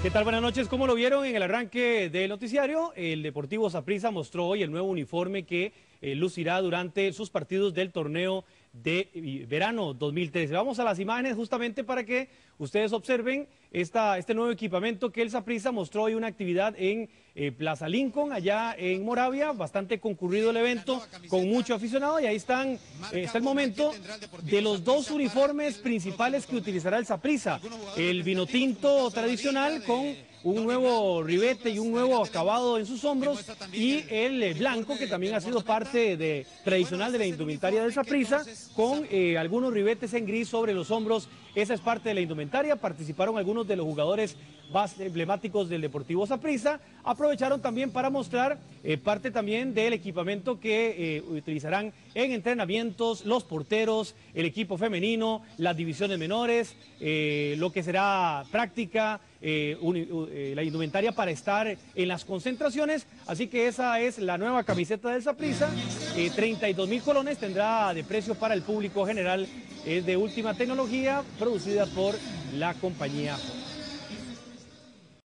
¿Qué tal? Buenas noches. ¿Cómo lo vieron en el arranque del noticiario? El Deportivo Saprissa mostró hoy el nuevo uniforme que eh, lucirá durante sus partidos del torneo de eh, verano 2013. Vamos a las imágenes justamente para que ustedes observen esta, este nuevo equipamiento que el Saprissa mostró hoy una actividad en eh, Plaza Lincoln, allá en Moravia, bastante concurrido el evento, con mucho aficionado. Y ahí están, está el momento de los dos uniformes principales que utilizará el Saprissa, el vino tinto tradicional con un nuevo ribete y un nuevo acabado en sus hombros y el blanco que también ha sido parte de, tradicional de la indumentaria del Saprissa con eh, algunos ribetes en gris sobre los hombros. Esa es parte de la indumentaria. Participaron algunos de los jugadores más emblemáticos del Deportivo Saprissa. Aprovecharon también para mostrar eh, parte también del equipamiento que eh, utilizarán en entrenamientos, los porteros, el equipo femenino, las divisiones menores, lo que será práctica, la indumentaria para estar en las concentraciones. Así que esa es la nueva camiseta del Saprissa. 32 mil colones tendrá de precio para el público general. Es de última tecnología, producida por la compañía